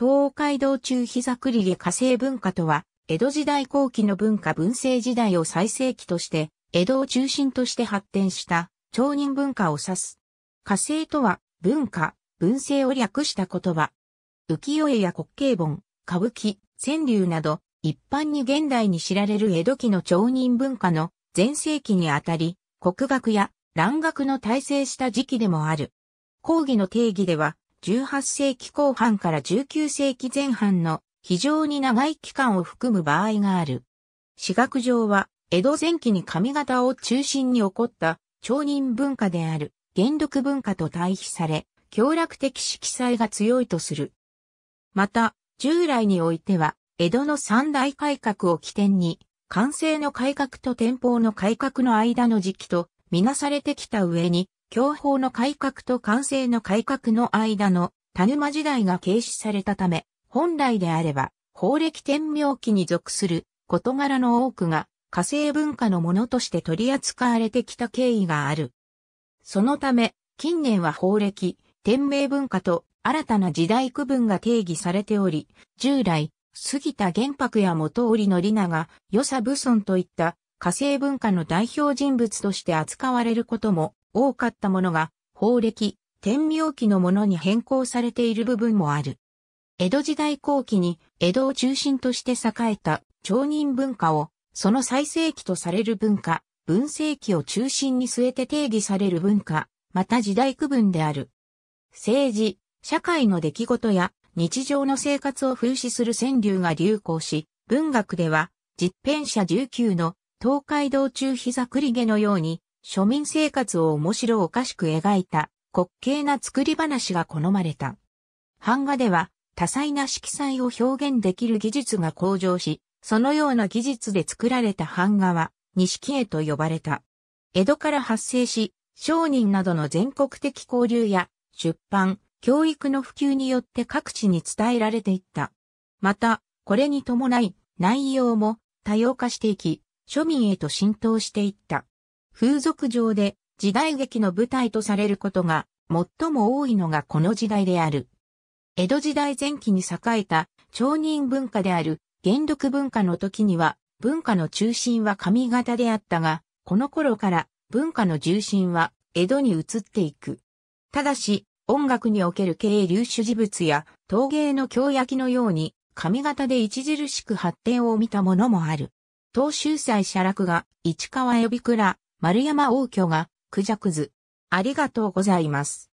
東海道中膝栗毛火星文化とは、江戸時代後期の文化文政時代を最盛期として、江戸を中心として発展した町人文化を指す。火星とは文化、文政を略した言葉。浮世絵や滑稽本、歌舞伎、川柳など、一般に現代に知られる江戸期の町人文化の前世紀にあたり、国学や蘭学の大成した時期でもある。講義の定義では、18世紀後半から19世紀前半の非常に長い期間を含む場合がある。私学上は、江戸前期に上方を中心に起こった町人文化である原力文化と対比され、強楽的色彩が強いとする。また、従来においては、江戸の三大改革を起点に、完成の改革と天保の改革の間の時期とみなされてきた上に、教法の改革と完成の改革の間の田沼時代が軽視されたため、本来であれば、法暦天明期に属する事柄の多くが火星文化のものとして取り扱われてきた経緯がある。そのため、近年は法暦、天明文化と新たな時代区分が定義されており、従来、杉田玄白や元織り長、与謝武尊といった火星文化の代表人物として扱われることも多かったものが、法暦、天明期のものに変更されている部分もある。江戸時代後期に江戸を中心として栄えた町人文化を、その最盛期とされる文化、文世期を中心に据えて定義される文化、また時代区分である。政治、社会の出来事や日常の生活を風刺する川柳が流行し、文学では、実編者19の東海道中膝栗毛のように、庶民生活を面白おかしく描いた滑稽な作り話が好まれた。版画では多彩な色彩を表現できる技術が向上し、そのような技術で作られた版画は、錦絵と呼ばれた。江戸から発生し、商人などの全国的交流や出版、教育の普及によって各地に伝えられていった。また、これに伴い、内容も多様化していき、庶民へと浸透していった。風俗上で時代劇の舞台とされることが最も多いのがこの時代である。江戸時代前期に栄えた町人文化である原力文化の時には文化の中心は上方であったが、この頃から文化の重心は江戸に移っていく。ただし、音楽における経営流出事物や陶芸の京焼きのように上方で著しく発展を見たものもある。東州祭写楽が市川呼び倉、丸山王挙が、クジャクズ。ありがとうございます。